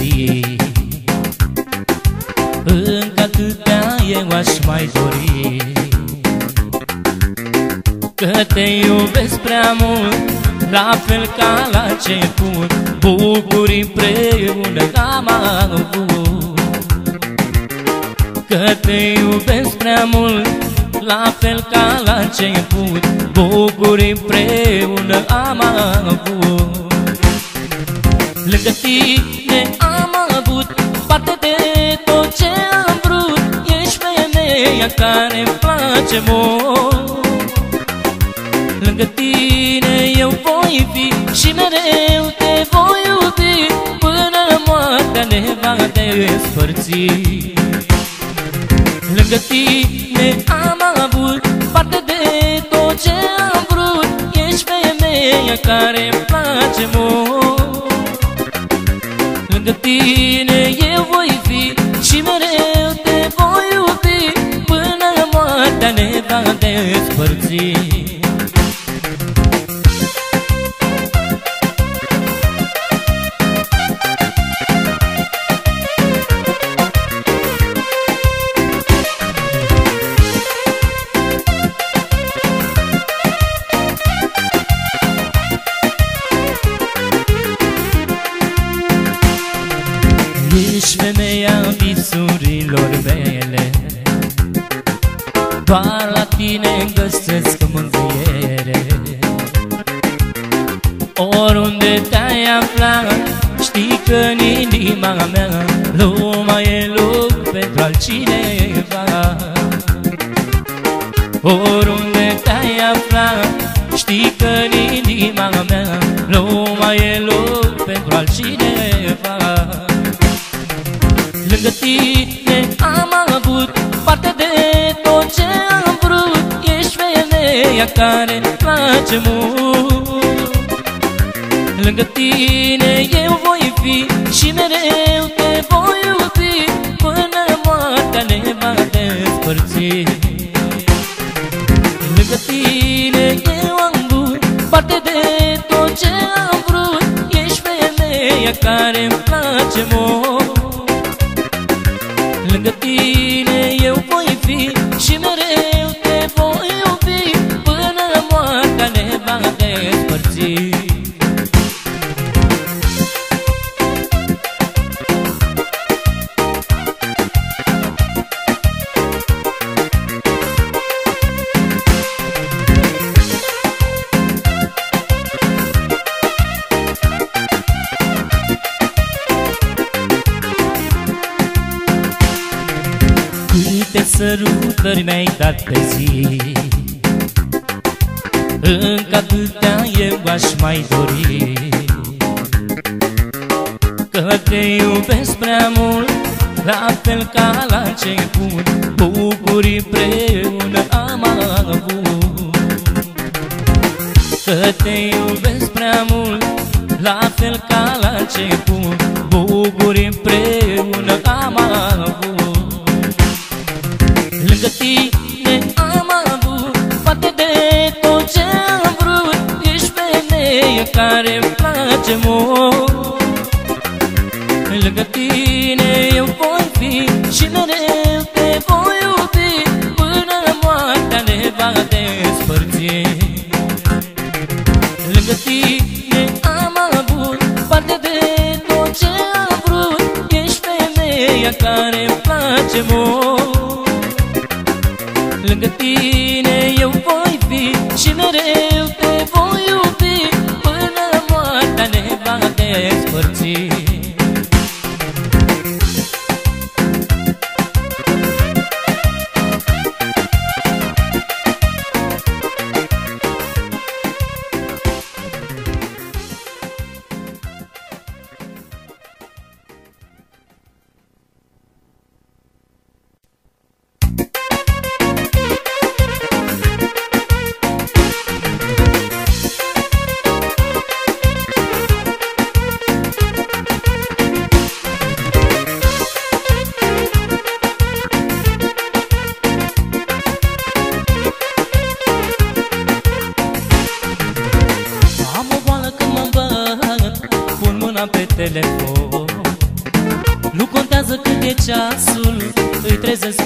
dat pe zi. Încă atâtea eu aș mai dori. Că te iubesc prea mult La fel ca la început. Bucuri împreună am avut. Că te iubesc prea mult La fel ca la început. Bucuri împreună am avut. Lângă tine am avut parte de tot ce am vrut. Ești femeia care-mi place mult. Lângă tine eu voi fi și mereu te voi iubi. Până moartea ne va despărți. Lângă tine am avut parte de tot ce am vrut. Ești femeia care-mi place mult Lângă tine eu voi fi și mereu te voi iubi. Până moartea ne va despărți inima mea Lângă tine eu voi fi și mereu te voi iubi. Până moartea ne va despărți sărutări mi-ai dat pe zi. Încă atâtea eu aș mai dori. Că te iubesc prea mult La fel ca la început. Bucuri împreună am avut. Că te iubesc prea mult La fel ca la început. Bucuri împreună am femeia care îmi place mult. Lângă tine eu voi fi și mereu te voi iubi. Până moartea ne va despărți. Lângă tine am avut parte de tot ce am vrut. Ești femeia care îmi place mult. Lângă tine eu voi fi și mereu te voi iubi despărți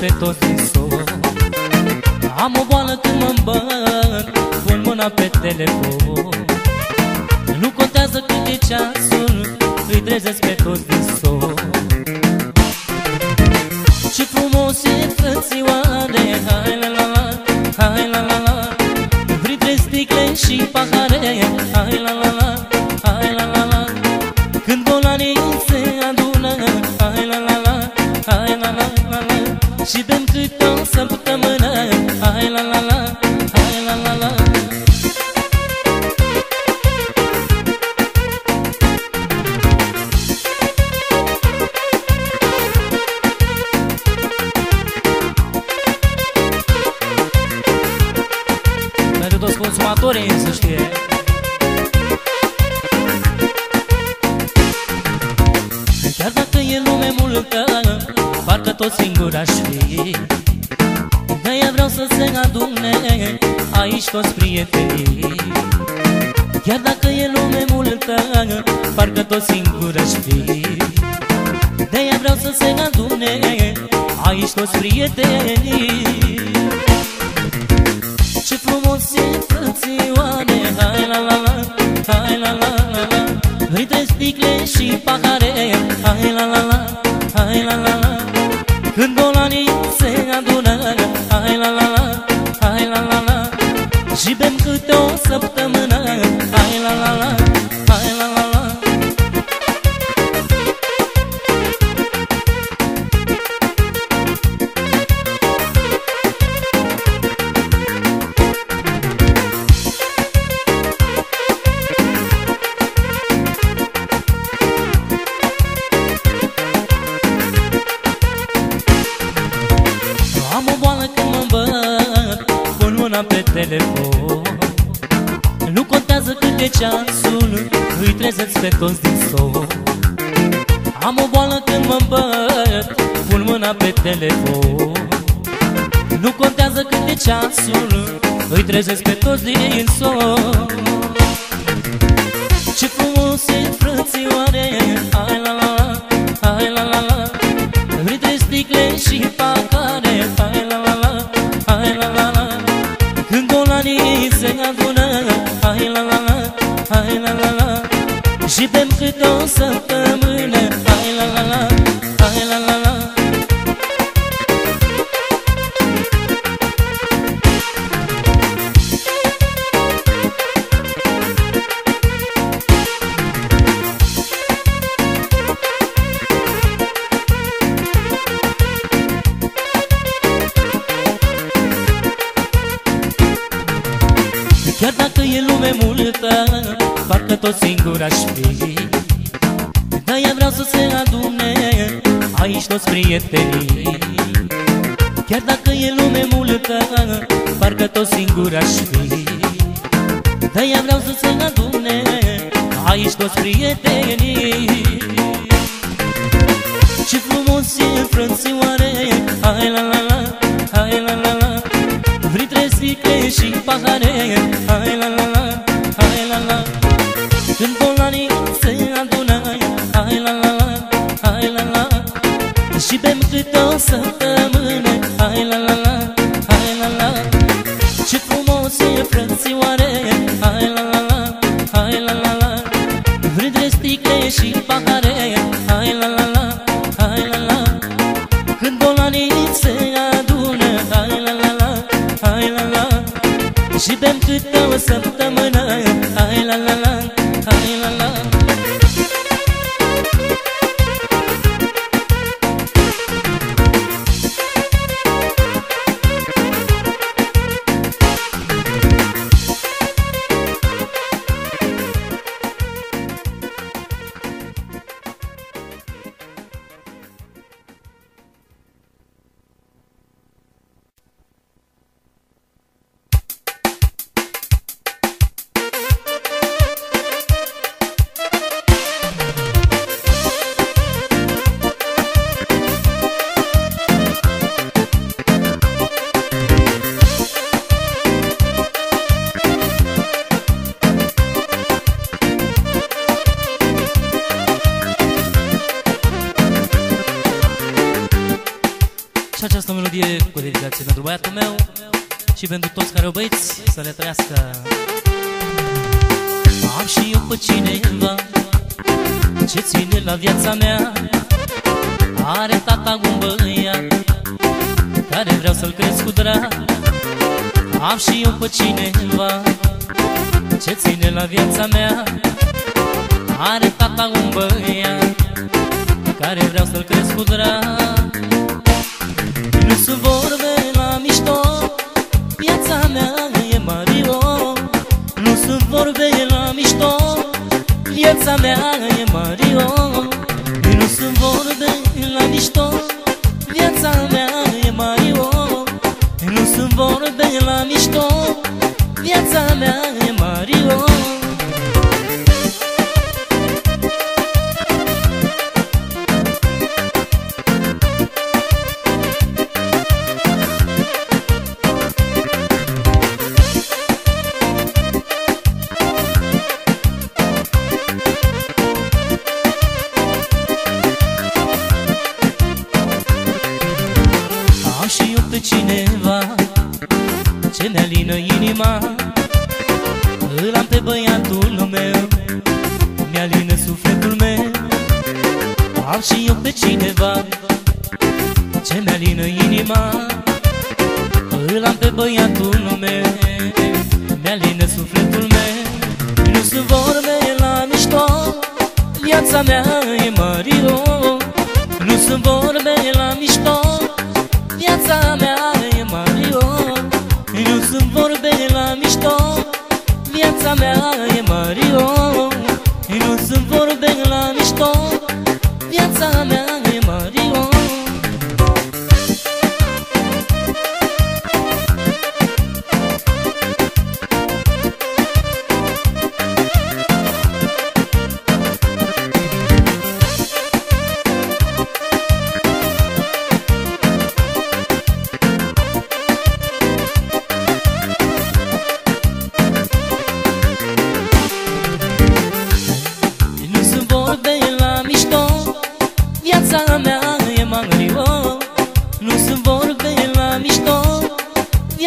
trezesc toți consumatorii să știe. Chiar dacă e lume multă Parcă tot singur aș fi. De-aia vreau să se adune Aici toți prietenii. Chiar dacă e lume multă Parcă tot singur aș fi. De-aia vreau să se adune Aici toți prietenii Ce frumos e frățioare Hai la la la, hai la la la la. Printre sticle și pahare. Hai la la la, hai la la la. Când bolanii se adună telefon Nu contează cât e ceasul Îi trezesc pe toți din somn Am o boală când mă îmbăt Pun mâna pe telefon. Nu contează cât e ceasul Îi trezesc pe toți din somn Ce frumos e frățioare Hai la la la, hai la la la hai la la la. Și bem câte o săptămână Chiar dacă e lume multă Parcă tot singur aș fi. De-aia vreau să se adune Aici toți prietenii. Chiar dacă e lume multă Parcă tot singur aș fi. De-aia vreau să se adune Aici toți prietenii. Ce frumos e frățioare Hai la la la, hai la la la Printre sticle și pahare. Hai la la la, hai la la. Când bolanii se adună Hai la la la, hai la la. Și bem câte o săptămână Hai la la și pentru toți care o băiți să le trăiască. Am și eu pe cineva ce ține la viața mea Are tata un băiat care vreau să-l cresc cu drag Am și eu pe cineva ce ține la viața mea Are tata un băiat care vreau să-l cresc cu drag Nu sunt vorbe la mișto Viața mea e Mario. Nu sunt vorbe la mișto. Viața mea e Mario. Nu sunt vorbe la mișto. Viața mea e Mario. Nu sunt vorbe la mișto. Viața mea e Mario Am și eu pe cineva Ce mi-alină inima. Îl am pe băiatul meu Mi-alină sufletul meu. Nu sunt vorbe la mișto Viața mea e Mario Nu sunt vorbe la mișto Viața mea e Mario Nu sunt vorbe la mișto Viața mea e Mario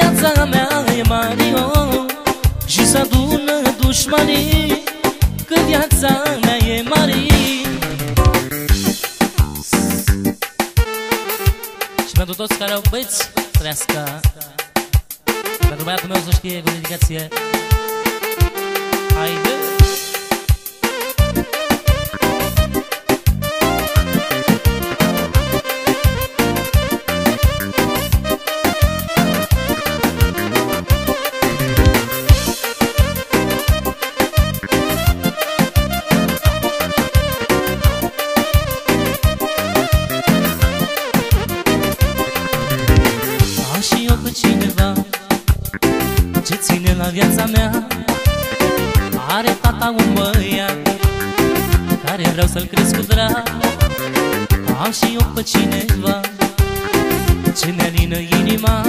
Viața mea e Mario Și să adună dușmanii Că viața mea e Mario Și pentru toți care au băieți Trăiască Pentru băiatul meu să știe cu dedicație. Haide! Are tata un băiat Care vreau să-l cresc cu drag. Am și eu pe cineva Ce mi-alină inima.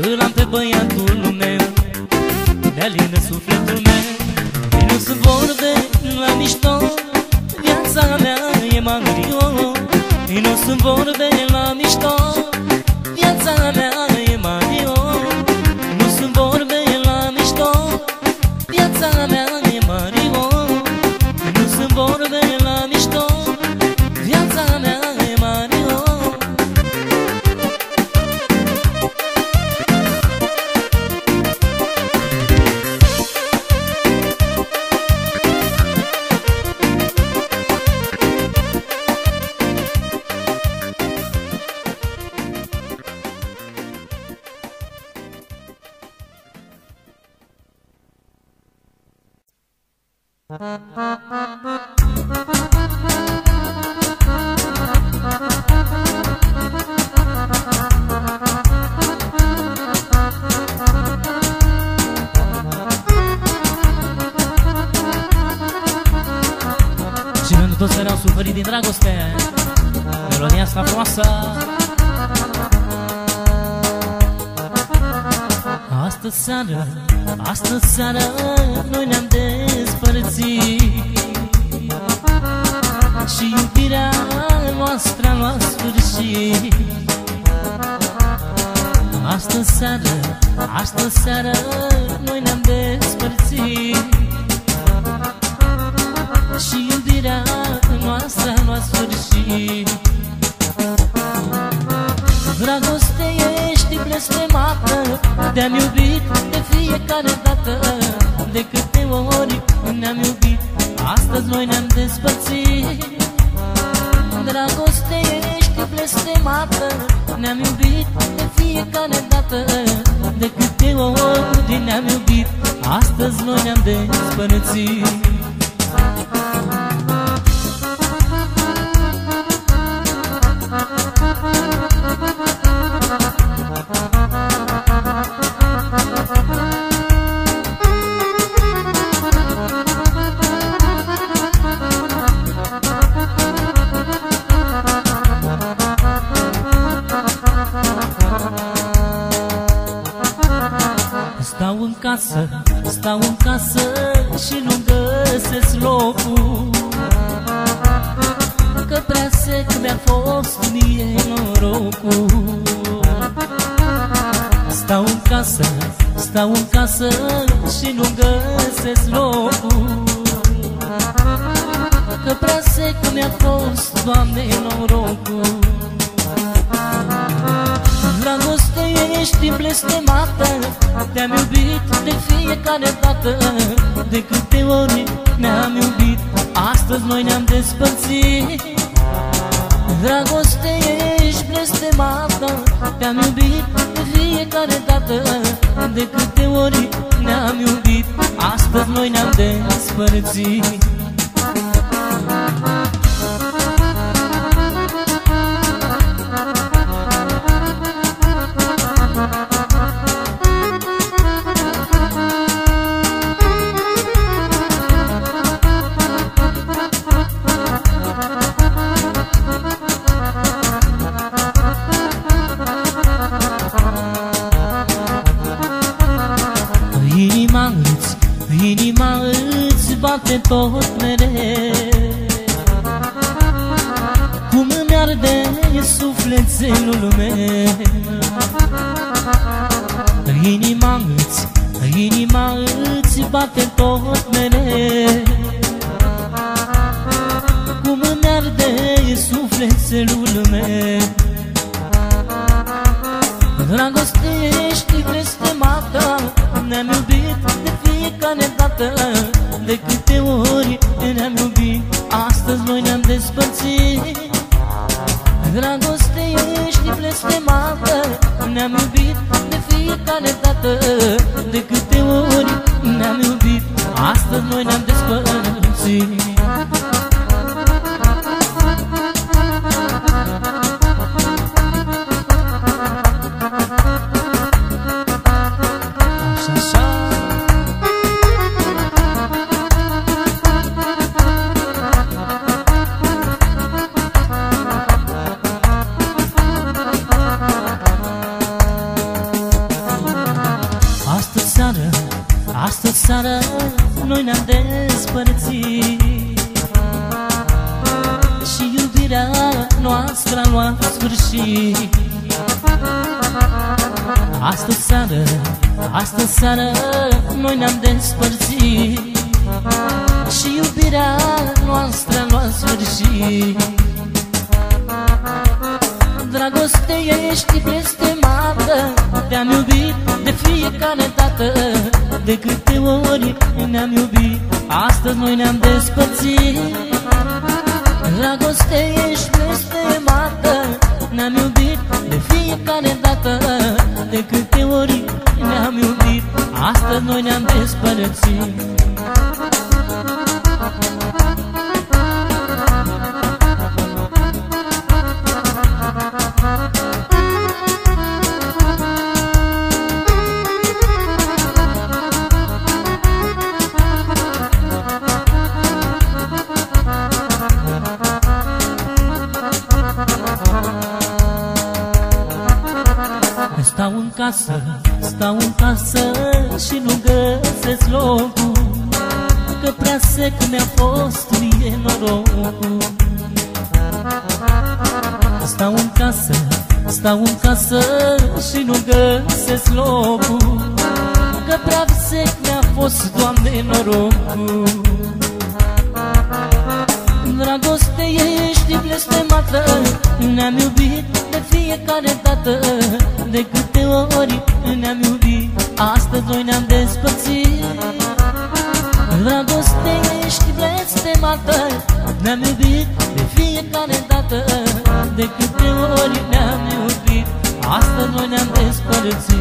Îl am pe băiatul meu Mi-alină sufletul meu. Nu sunt vorbe la mișto Viața mea e Mario Nu sunt vorbe la mișto Viața mea Astă seară, astă seară Noi ne-am despărțit. Și iubirea noastră a luat sfârșit. Astă seară, astă seară Noi ne-am despărțit. Și iubirea noastră a luat sfârșit. Dragoste e blestemată Te-am iubit de fiecare dată. De câte ori ne-am iubit Astăzi noi ne-am despărțit. Dragoste ești blestemată Ne-am iubit de fiecare dată. De câte ori ne-am iubit Astăzi noi ne-am despărțit. assim. De câte ori ne-am iubit Astăzi noi ne-am despărțit. vise cum mi-a fost mie noroc, Stau în casă, stau în blestemată Ne-am iubit de fiecare dată De câte ori ne-am iubit Astăzi noi ne-am despărțit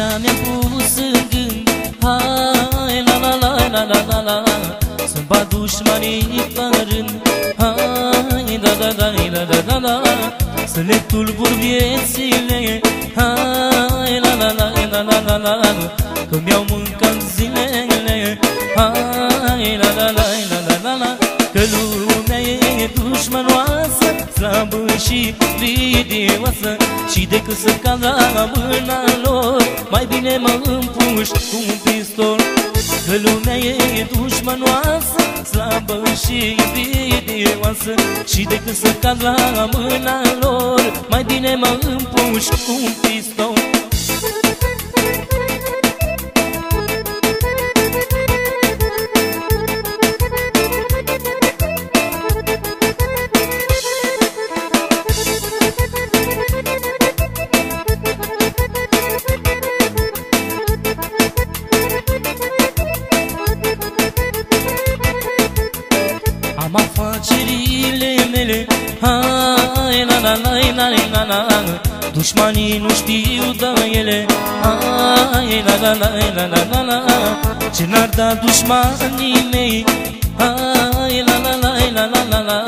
Așa mi-am pus în gând Hai la la la la la la la Să-mi bat dușmanii pe rând Hai da da da da da da da Să le tulbur viețile Hai la la la la la la la Că mi-au mâncat zilele Hai la la la la la la la Că lumea slabă și vidioasă Și decât să cad la mâna lor Mai bine mă împuși cu un pistol. Că lumea e dușmănoasă Slabă și vidioasă Și decât să cad la mâna lor Mai bine mă împuși cu un pistol. la la Dușmanii nu știu de ele Ai la la la la la la la Ce n-ar da dușmanii mei Ai la la la la la la la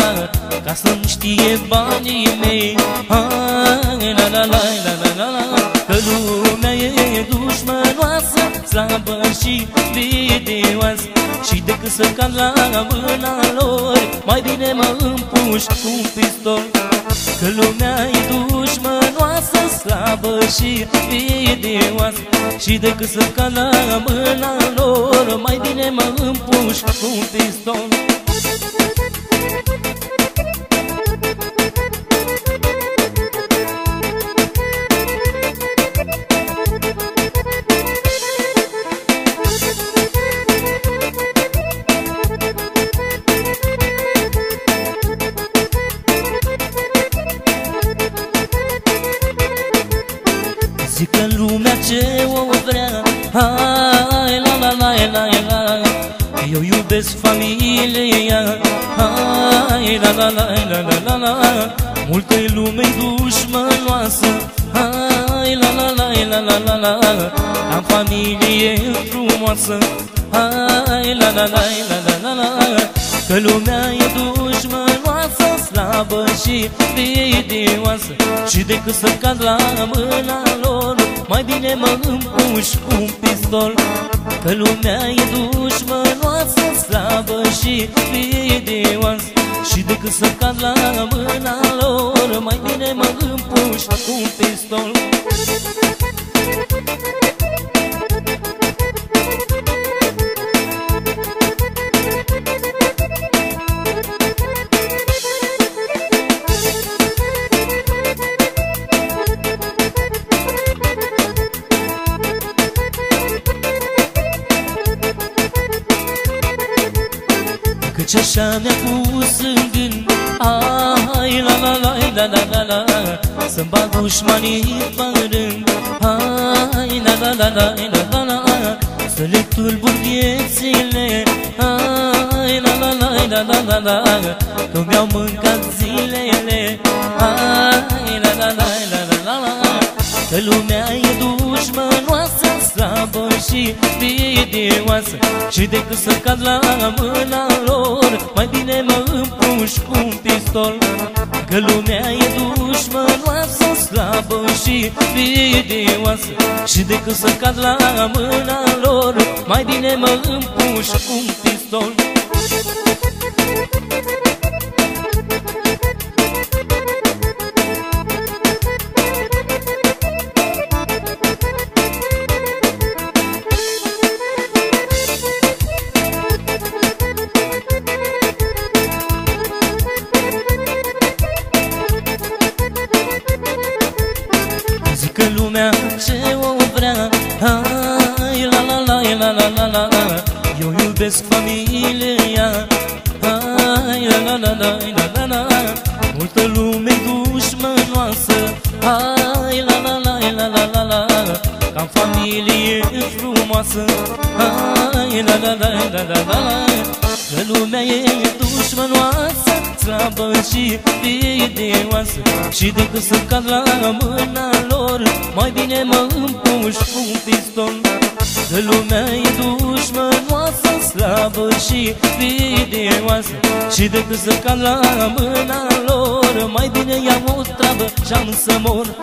Ca să nu știe banii mei Ai la la la la la la la Că lumea e dușmănoasă Slabă și videoasă Și decât să cad la mâna lor Mai bine mă împuși cu un pistol Că lumea e dușmănoasă Slabă și vidioasă Și decât să cad la mâna lor Mai bine mă împuș cu un pistol Hai, la la la la la la la Multe lume dușmănoasă Hai, la la la la la la la Am familie frumoasă Hai, la la la la la la la Că lumea e dușmănoasă Slabă și vidioasă Și decât să cad la mâna lor Mai bine mă împuș cu un pistol Că lumea e dușmănoasă Slabă și vidioasă Și decât să cad la mâna lor Mai bine mă împuș cu un pistol Căci așa mi-a pus în gând Ai, la la la la la la la Să-mi bag dușmanii pe rând Ai, la la la la la la la Să le tulbur viețile Ai, la la la la la la la Că mi-au mâncat zilele Ai, la la la la la la la Că lumea e dușmănoasă Slabă și vidioasă Și decât să cad la mâna lor Mai bine mă împuș cu un pistol. Că lumea e dușmănoasă Slabă și vidioasă Și decât să cad la mâna lor Mai bine mă împuș cu un pistol. iubesc cad la mâna lor Mai bine mă împuș cu un pistol Că lumea e dușmănoasă Slabă și vidioasă Și decât să cad la mâna lor Mai bine iau o treabă și-am să mor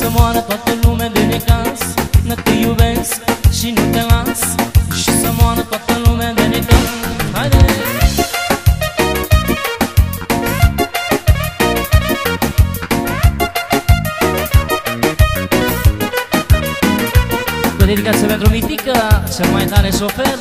să moară toată lumea de necas N te iubesc și nu te las Și să moară toată lumea de necas Haide! Dedicație pentru Mitica, cel mai tare sofer.